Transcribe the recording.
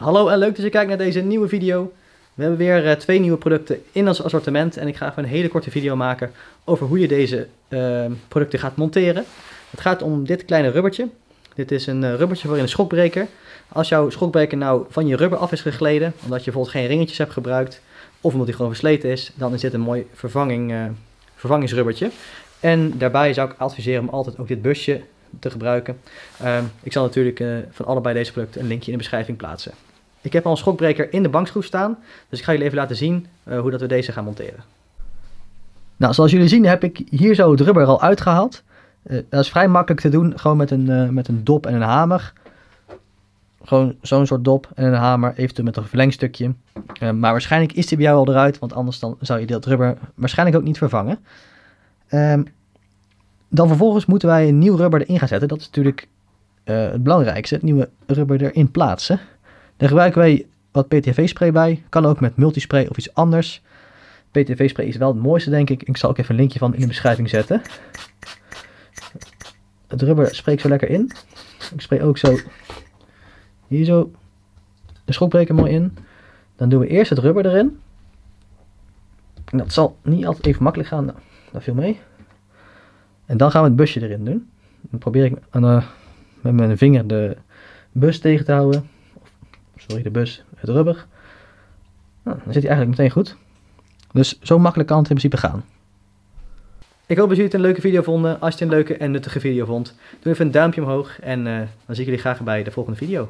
Hallo en leuk dat je kijkt naar deze nieuwe video. We hebben weer uh, twee nieuwe producten in ons assortiment en ik ga even een hele korte video maken over hoe je deze uh, producten gaat monteren. Het gaat om dit kleine rubbertje. Dit is een uh, rubbertje voor in een schokbreker. Als jouw schokbreker nou van je rubber af is gegleden, omdat je bijvoorbeeld geen ringetjes hebt gebruikt, of omdat hij gewoon versleten is, dan is dit een mooi vervanging, vervangingsrubbertje. En daarbij zou ik adviseren om altijd ook dit busje te gebruiken. Ehm, ik zal natuurlijk van allebei deze producten een linkje in de beschrijving plaatsen. Ik heb al een schokbreker in de bankschroef staan. Dus ik ga jullie even laten zien uh, hoe dat we deze gaan monteren. Nou, zoals jullie zien heb ik hier zo het rubber al uitgehaald. Uh, dat is vrij makkelijk te doen, gewoon met een, uh, met een dop en een hamer. Gewoon zo'n soort dop en een hamer, eventueel met een verlengstukje. maar waarschijnlijk is die bij jou al eruit, want anders dan zou je dat rubber waarschijnlijk ook niet vervangen. Um, dan vervolgens moeten wij een nieuw rubber erin gaan zetten. Dat is natuurlijk het belangrijkste, het nieuwe rubber erin plaatsen. Daar gebruiken wij wat PTV-spray bij. Kan ook met multispray of iets anders. PTV-spray is wel het mooiste, denk ik. Ik zal ook even een linkje van in de beschrijving zetten. Het rubber spreekt zo lekker in. Ik spray ook zo hier zo de schokbreker mooi in. Dan doen we eerst het rubber erin. En dat zal niet altijd even makkelijk gaan. Nou, dat viel mee. En dan gaan we het busje erin doen. Dan probeer ik aan, uh, met mijn vinger de bus tegen te houden sorry, de bus, het rubber. Nou, dan zit hij eigenlijk meteen goed. Dus zo makkelijk kan het in principe gaan. Ik hoop dat jullie het een leuke video vonden. Als je het een leuke en nuttige video vond, doe even een duimpje omhoog. En uh, dan zie ik jullie graag bij de volgende video.